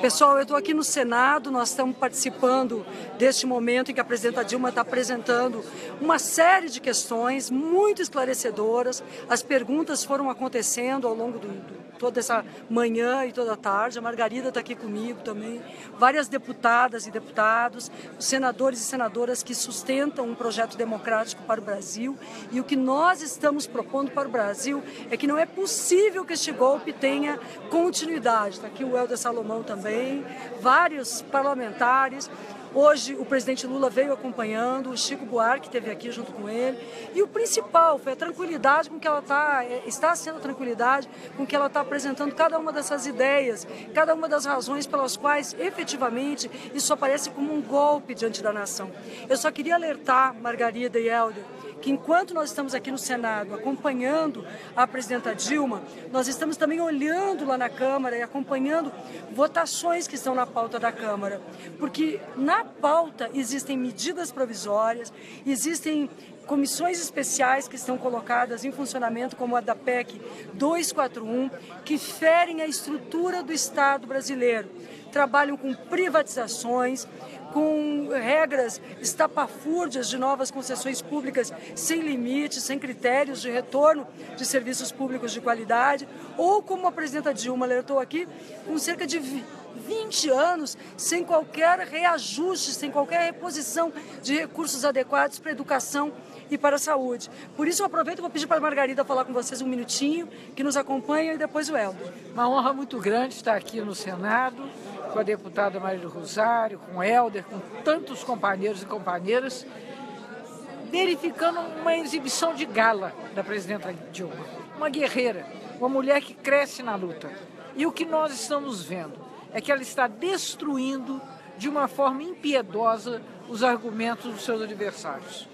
Pessoal, eu estou aqui no Senado, nós estamos participando deste momento em que a presidenta Dilma está apresentando uma série de questões muito esclarecedoras. As perguntas foram acontecendo ao longo do toda essa manhã e toda a tarde. A Margarida está aqui comigo também. Várias deputadas e deputados, senadores e senadoras que sustentam um projeto democrático para o Brasil. E o que nós estamos propondo para o Brasil é que não é possível que este golpe tenha continuidade. Está aqui o Helder Salomão também, vários parlamentares. Hoje o presidente Lula veio acompanhando, o Chico Buarque esteve aqui junto com ele. E o principal foi a tranquilidade com que ela está, é, está sendo a tranquilidade com que ela está apresentando cada uma dessas ideias, cada uma das razões pelas quais efetivamente isso aparece como um golpe diante da nação. Eu só queria alertar Margarida e Helder que enquanto nós estamos aqui no Senado acompanhando a presidenta Dilma, nós estamos também olhando lá na Câmara e acompanhando votações que estão na pauta da Câmara. Porque na pauta existem medidas provisórias, existem comissões especiais que estão colocadas em funcionamento, como a da PEC 241, que ferem a estrutura do Estado brasileiro. Trabalham com privatizações, com regras estapafúrdias de novas concessões públicas sem limites, sem critérios de retorno de serviços públicos de qualidade, ou como a presidenta Dilma alertou aqui, com cerca de 20 anos sem qualquer reajuste, sem qualquer reposição de recursos adequados para a educação e para a saúde. Por isso eu aproveito e vou pedir para a Margarida falar com vocês um minutinho, que nos acompanha, e depois o Helder. Uma honra muito grande estar aqui no Senado com a deputada Maria do Rosário, com o Helder, com tantos companheiros e companheiras, verificando uma exibição de gala da presidenta Dilma. Uma guerreira, uma mulher que cresce na luta. E o que nós estamos vendo é que ela está destruindo de uma forma impiedosa os argumentos dos seus adversários.